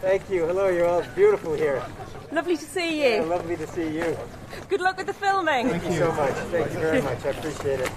Thank you. Hello, you're all beautiful here. Lovely to see you. Yeah, lovely to see you. Good luck with the filming. Thank you so much. Thank you very much. I appreciate it.